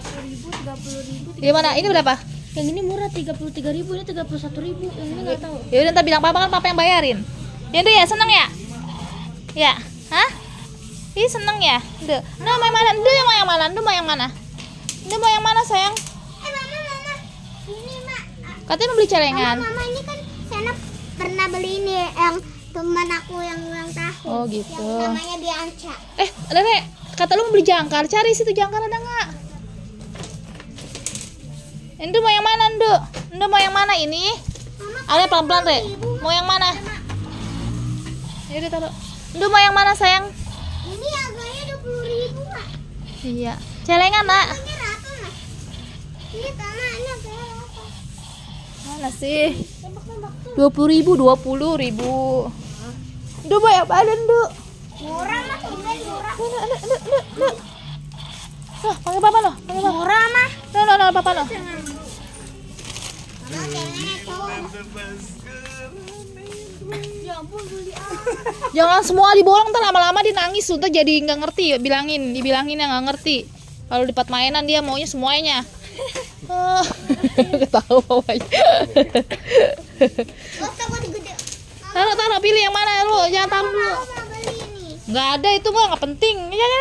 ribu ribu Di mana? Ini berapa? yang ini murah tiga puluh tiga ribu ini tiga puluh satu ribu yang ini nggak tahu Ya udah ntar bilang papa kan papa yang bayarin. Ya itu ya seneng ya? Ya, hah? Ih seneng ya? Duh, Duh mau yang mana? Duh yang mau yang mana? Duh mau yang mana? Duh mau yang mana sayang? eh mama mama ini mak Katanya mau beli celengan. mama ini kan saya pernah beli ini yang teman aku yang ulang tahun Oh gitu. namanya Bianca Eh, Rere, kata lu mau beli jangkar, cari situ jangkar ada nggak? Ndu mau yang mana, Ndu? Ndu mau yang mana ini? Ada pelan-pelan, Re. Mau yang mana? Ya udah taruh. Ndu mau yang mana, sayang? ini harganya dua puluh ribu mak Iya. Celengan, Nak. ini ini ini harganya berapa Mana sih? Dua puluh ribu, dua puluh ribu. Ndu mau yang mana, Ndu? murah mas ini murah Ndu, Ndu, Ndu, Ndu, Ndu. Noh, panggil papa panggil papa. murah mah Noh, noh, noh, papa noh. Mama celengannya cowok ya ampun beli apa Jangan semua diborong ntar lama-lama dia nangis. Tuh jadi nggak ngerti bilangin dibilangin yang nggak ngerti. Kalau di tempat mainan dia maunya semuanya. Ah, ketawa taruh taruh pilih yang mana lu jangan taruh dulu. Nggak ada itu mah nggak penting. Ya ya